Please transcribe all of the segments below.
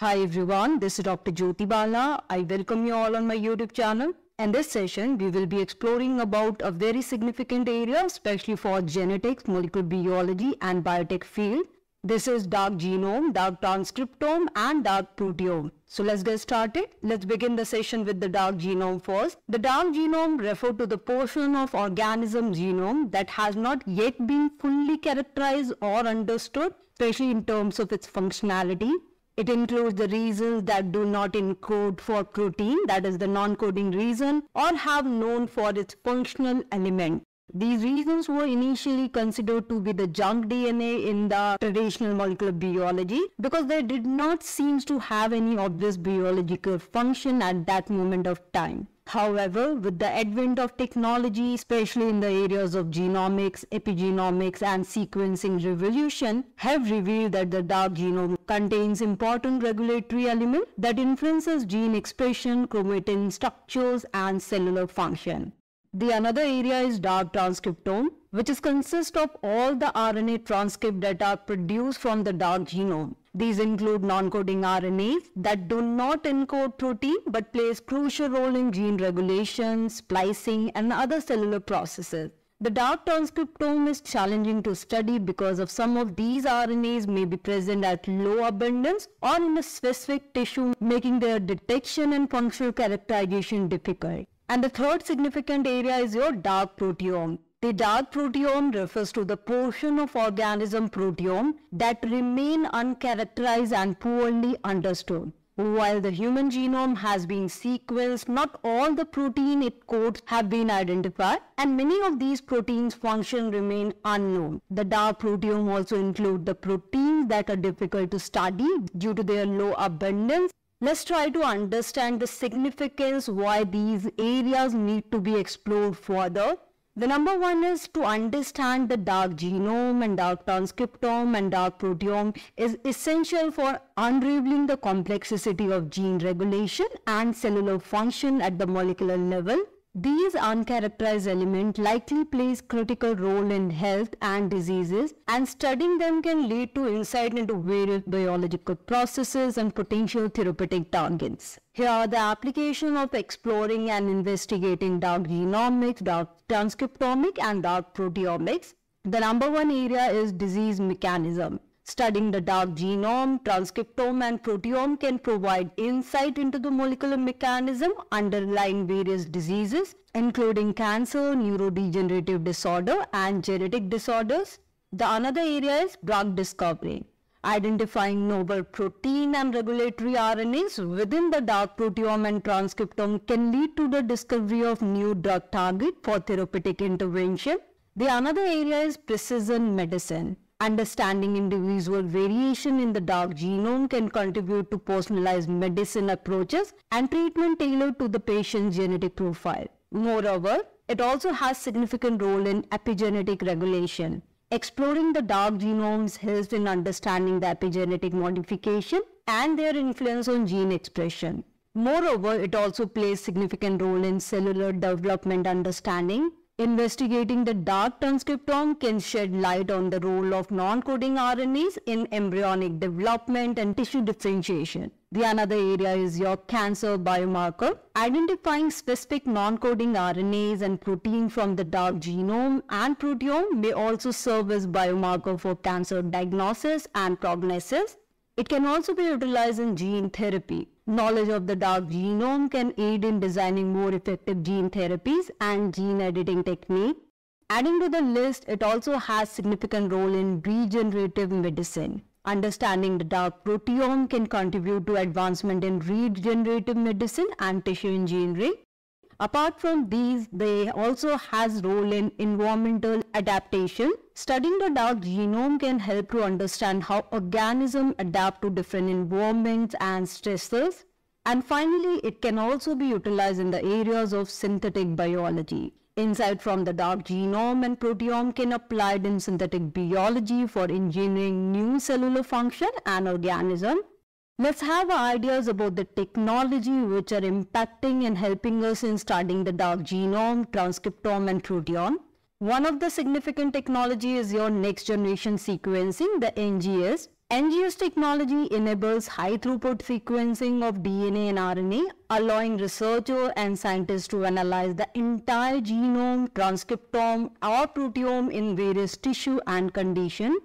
Hi everyone, this is Dr. Jyoti Bala. I welcome you all on my YouTube channel. In this session, we will be exploring about a very significant area, especially for genetics, molecular biology and biotech field. This is dark genome, dark transcriptome and dark proteome. So let's get started. Let's begin the session with the dark genome first. The dark genome refers to the portion of organism genome that has not yet been fully characterized or understood, especially in terms of its functionality. It includes the regions that do not encode for protein, that is the non-coding region, or have known for its functional element. These regions were initially considered to be the junk DNA in the traditional molecular biology because they did not seem to have any obvious biological function at that moment of time. However, with the advent of technology, especially in the areas of genomics, epigenomics and sequencing revolution, have revealed that the dark genome contains important regulatory element that influences gene expression, chromatin structures and cellular function. The another area is dark transcriptome, which is consist of all the RNA transcript that are produced from the dark genome. These include non-coding RNAs that do not encode protein but plays crucial role in gene regulation, splicing and other cellular processes. The dark transcriptome is challenging to study because of some of these RNAs may be present at low abundance or in a specific tissue making their detection and functional characterization difficult. And the third significant area is your dark proteome. The dark proteome refers to the portion of organism proteome that remain uncharacterized and poorly understood. While the human genome has been sequenced, not all the protein it codes have been identified and many of these proteins function remain unknown. The dark proteome also include the proteins that are difficult to study due to their low abundance Let's try to understand the significance why these areas need to be explored further. The number one is to understand the dark genome and dark transcriptome and dark proteome is essential for unraveling the complexity of gene regulation and cellular function at the molecular level. These uncharacterized elements likely plays critical role in health and diseases and studying them can lead to insight into various biological processes and potential therapeutic targets. Here are the application of exploring and investigating dark genomics, dark transcriptomic and dark proteomics. The number one area is disease mechanism. Studying the dark genome, transcriptome and proteome can provide insight into the molecular mechanism underlying various diseases including cancer, neurodegenerative disorder and genetic disorders. The another area is drug discovery. Identifying novel protein and regulatory RNAs within the dark proteome and transcriptome can lead to the discovery of new drug target for therapeutic intervention. The another area is precision medicine. Understanding individual variation in the dark genome can contribute to personalized medicine approaches and treatment tailored to the patient's genetic profile. Moreover, it also has significant role in epigenetic regulation. Exploring the dark genomes helps in understanding the epigenetic modification and their influence on gene expression. Moreover, it also plays significant role in cellular development understanding Investigating the dark transcriptome can shed light on the role of non-coding RNAs in embryonic development and tissue differentiation. The another area is your cancer biomarker. Identifying specific non-coding RNAs and protein from the dark genome and proteome may also serve as biomarker for cancer diagnosis and prognosis. It can also be utilized in gene therapy. Knowledge of the dark genome can aid in designing more effective gene therapies and gene editing technique. Adding to the list, it also has significant role in regenerative medicine. Understanding the dark proteome can contribute to advancement in regenerative medicine and tissue engineering. Apart from these, they also has role in environmental adaptation. Studying the dark genome can help to understand how organisms adapt to different environments and stresses. And finally, it can also be utilized in the areas of synthetic biology. Insight from the dark genome and proteome can applied in synthetic biology for engineering new cellular function and organism. Let's have ideas about the technology which are impacting and helping us in studying the dark genome, transcriptome and proteome. One of the significant technology is your next generation sequencing, the NGS. NGS technology enables high throughput sequencing of DNA and RNA, allowing researchers and scientists to analyze the entire genome, transcriptome, or proteome in various tissue and condition.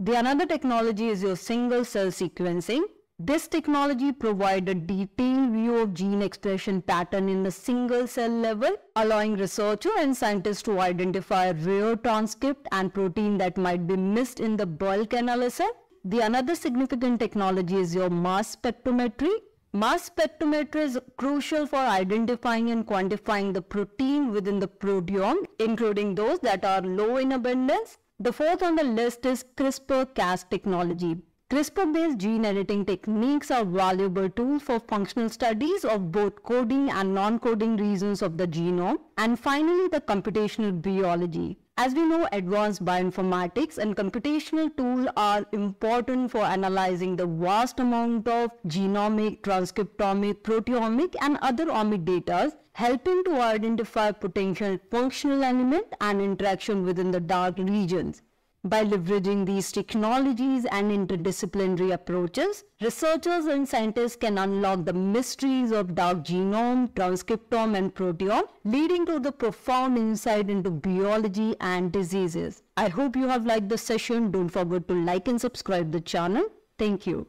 The another technology is your single cell sequencing. This technology provides a detailed view of gene expression pattern in the single cell level, allowing researchers and scientists to identify rare transcript and protein that might be missed in the bulk analysis. The another significant technology is your mass spectrometry. Mass spectrometry is crucial for identifying and quantifying the protein within the proteome, including those that are low in abundance. The fourth on the list is CRISPR-Cas technology. CRISPR-based gene editing techniques are valuable tools for functional studies of both coding and non-coding regions of the genome. And finally, the computational biology. As we know, advanced bioinformatics and computational tools are important for analyzing the vast amount of genomic, transcriptomic, proteomic and other omic data, helping to identify potential functional element and interaction within the dark regions. By leveraging these technologies and interdisciplinary approaches, researchers and scientists can unlock the mysteries of dark genome, transcriptome and proteome, leading to the profound insight into biology and diseases. I hope you have liked the session. Don't forget to like and subscribe the channel. Thank you.